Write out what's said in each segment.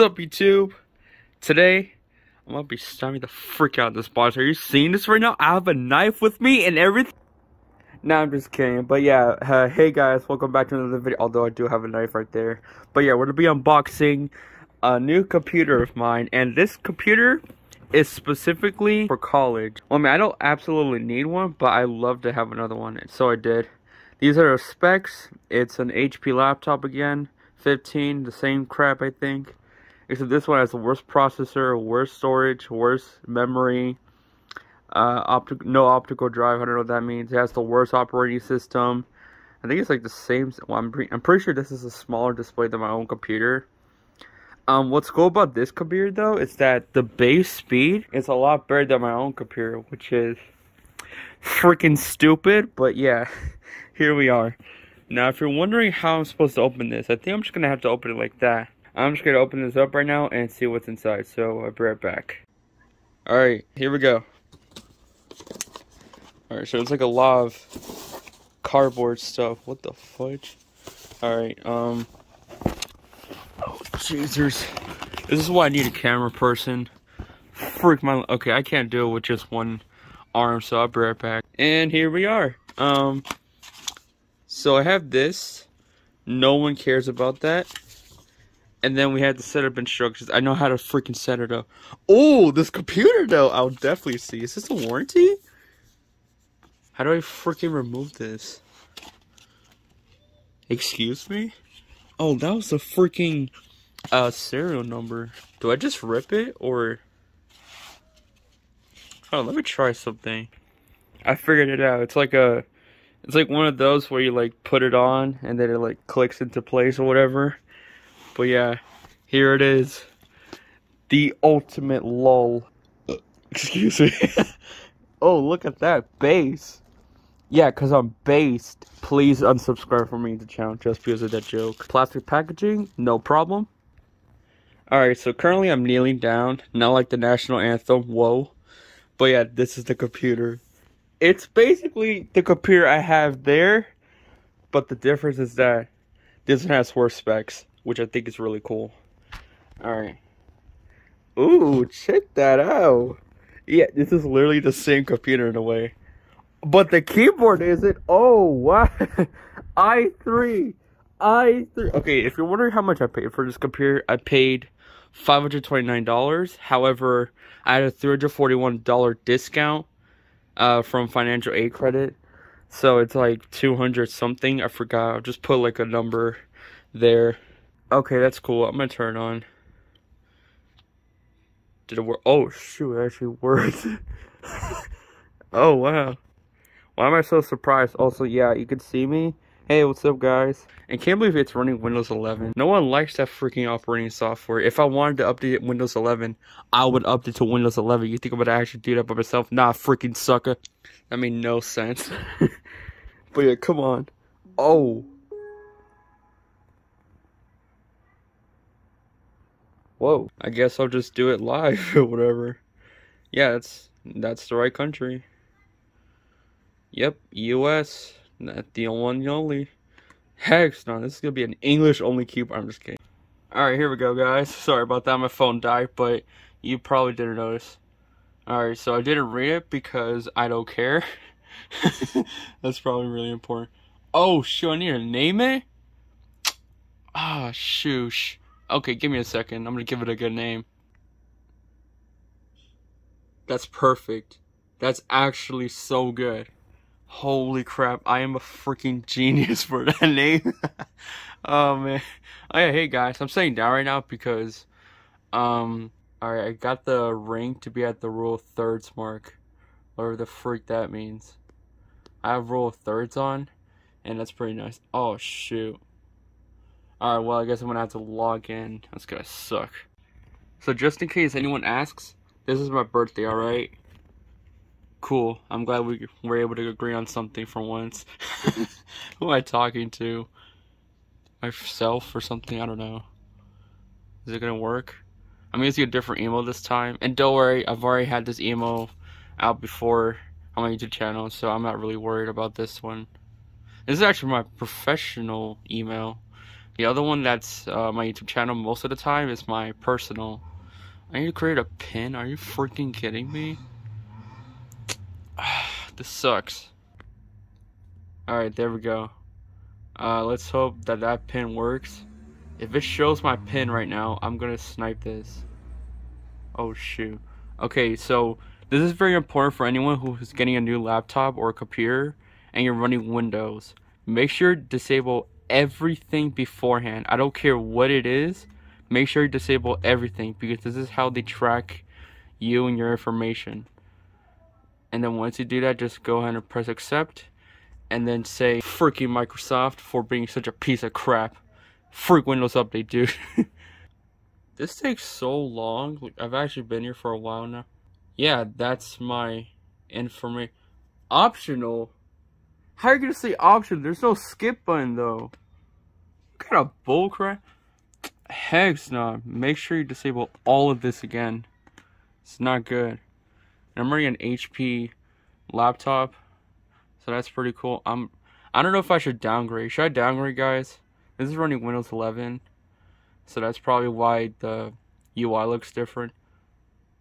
up, YouTube? Today, I'm gonna be stabbing the freak out of this box. Are you seeing this right now? I have a knife with me and everything. Nah, I'm just kidding. But yeah, uh, hey guys, welcome back to another video. Although I do have a knife right there. But yeah, we're gonna be unboxing a new computer of mine. And this computer is specifically for college. Well, I mean, I don't absolutely need one, but I love to have another one. And so I did. These are the specs. It's an HP laptop again. 15, the same crap, I think. Except this one has the worst processor, worse storage, worse memory, uh, optic no optical drive. I don't know what that means. It has the worst operating system. I think it's like the same. Well, I'm pre I'm pretty sure this is a smaller display than my own computer. Um, what's cool about this computer though is that the base speed is a lot better than my own computer, which is freaking stupid. But yeah, here we are. Now, if you're wondering how I'm supposed to open this, I think I'm just to have to open it like that. I'm just going to open this up right now and see what's inside, so I'll be right back. Alright, here we go. Alright, so it's like a lot of cardboard stuff. What the fudge? Alright, um... Oh, Jesus. This is why I need a camera person. Freak my... Okay, I can't do it with just one arm, so I'll be right back. And here we are. Um... So I have this. No one cares about that. And then we had the setup instructions. I know how to freaking set it up. Oh, this computer though, I'll definitely see. Is this a warranty? How do I freaking remove this? Excuse me? Oh, that was the freaking uh, serial number. Do I just rip it or? Oh, let me try something. I figured it out. It's like a it's like one of those where you like put it on and then it like clicks into place or whatever. But yeah, here it is. The ultimate lull. Excuse me. oh, look at that base. Yeah, because I'm based. Please unsubscribe from me to channel just because of that joke. Plastic packaging, no problem. Alright, so currently I'm kneeling down. Not like the national anthem, whoa. But yeah, this is the computer it's basically the computer I have there, but the difference is that this one has worse specs, which I think is really cool. Alright. Ooh, check that out. Yeah, this is literally the same computer in a way. But the keyboard isn't. Oh, wow. i3. i3. Okay, if you're wondering how much I paid for this computer, I paid $529. However, I had a $341 discount uh, from financial aid credit. So it's like 200 something. I forgot. I'll just put like a number there. Okay, that's cool. I'm gonna turn on. Did it work? Oh, shoot, it actually worked. oh, wow. Why am I so surprised? Also, yeah, you can see me. Hey, what's up, guys? And can't believe it's running Windows 11. No one likes that freaking operating software. If I wanted to update Windows 11, I would update to Windows 11. You think I'm gonna actually do that by myself? Nah, freaking sucker. That made no sense. but yeah, come on. Oh. Whoa. I guess I'll just do it live or whatever. Yeah, that's that's the right country. Yep, US. Not the one, only. Heck no, this is gonna be an English only keeper. I'm just kidding. Alright, here we go, guys. Sorry about that, my phone died, but you probably didn't notice. Alright, so I didn't read it because I don't care. That's probably really important. Oh, shoot, I need to name it? Ah, oh, shoosh. Okay, give me a second. I'm gonna give it a good name. That's perfect. That's actually so good. Holy crap, I am a freaking genius for that name. oh man. Oh yeah, hey guys, I'm saying down right now because um alright, I got the ring to be at the rule of thirds mark. Whatever the freak that means. I have rule of thirds on, and that's pretty nice. Oh shoot. Alright, well I guess I'm gonna have to log in. That's gonna suck. So just in case anyone asks, this is my birthday, alright? cool. I'm glad we were able to agree on something for once. Who am I talking to? Myself or something? I don't know. Is it gonna work? I'm using a different email this time. And don't worry, I've already had this email out before on my YouTube channel, so I'm not really worried about this one. This is actually my professional email. The other one that's uh, my YouTube channel most of the time is my personal. I need to create a pin. Are you freaking kidding me? this sucks. Alright, there we go. Uh, let's hope that that pin works. If it shows my pin right now, I'm gonna snipe this. Oh shoot. Okay, so this is very important for anyone who is getting a new laptop or computer and you're running Windows. Make sure disable everything beforehand. I don't care what it is. Make sure you disable everything because this is how they track you and your information. And then once you do that, just go ahead and press accept and then say freaking Microsoft for being such a piece of crap. Freak Windows Update, dude. this takes so long. I've actually been here for a while now. Yeah, that's my information. Optional? How are you gonna say optional? There's no skip button though. Kind of bullcrap? Heck no. Make sure you disable all of this again. It's not good. And I'm running an HP laptop. So that's pretty cool. I'm I don't know if I should downgrade. Should I downgrade guys? This is running Windows 11. So that's probably why the UI looks different.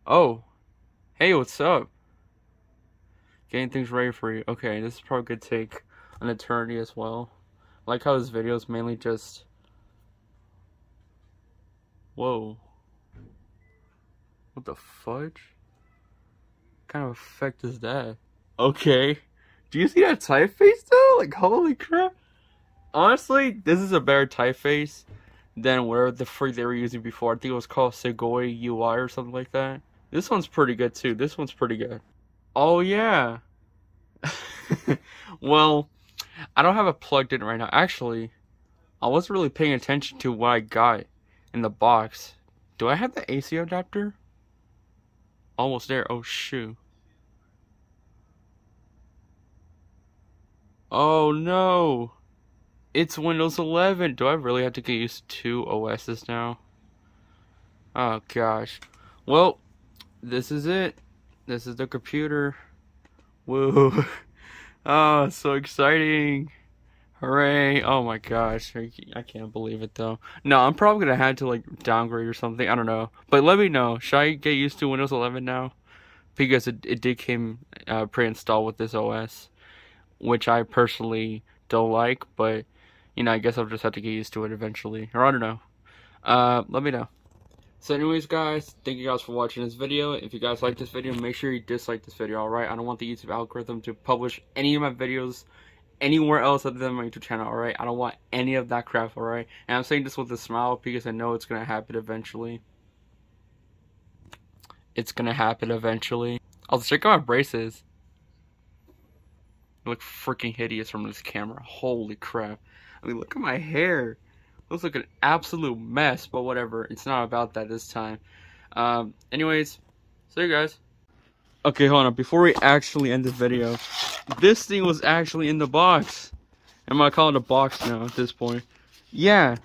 Oh. Hey, what's up? Getting things ready for you. Okay, this is probably to take an eternity as well. Like how his video is mainly just... Whoa. What the fudge? What kind of effect is that? Okay. Do you see that typeface though? Like, holy crap. Honestly, this is a better typeface than whatever the freak they were using before. I think it was called Segoe UI or something like that. This one's pretty good too. This one's pretty good. Oh yeah. well, I don't have it plugged in right now. Actually, I wasn't really paying attention to what I got in the box. Do I have the AC adapter? Almost there. Oh shoot. Oh no. It's Windows 11. Do I really have to get used to two OSs now? Oh gosh. Well, this is it. This is the computer. Whoa. oh, so exciting. Hooray. Oh my gosh. I can't believe it though. No, I'm probably going to have to like downgrade or something. I don't know. But let me know. Should I get used to Windows 11 now? Because it, it did came uh, pre-installed with this OS. Which I personally don't like. But, you know, I guess I'll just have to get used to it eventually. Or I don't know. Uh, let me know. So anyways guys, thank you guys for watching this video. If you guys like this video, make sure you dislike this video, alright? I don't want the YouTube algorithm to publish any of my videos anywhere else other than my YouTube channel, alright? I don't want any of that crap, alright? And I'm saying this with a smile because I know it's gonna happen eventually. It's gonna happen eventually. I'll check out my braces. Look freaking hideous from this camera. Holy crap. I mean, look at my hair looks like an absolute mess, but whatever. It's not about that this time. Um, anyways, see you guys. Okay, hold on. Before we actually end the video, this thing was actually in the box. Am I calling it a box now at this point? Yeah.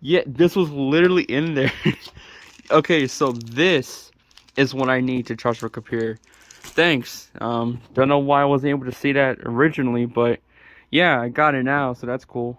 Yeah, this was literally in there. okay, so this is what I need to charge my computer. Thanks. Um, don't know why I wasn't able to see that originally, but yeah, I got it now, so that's cool.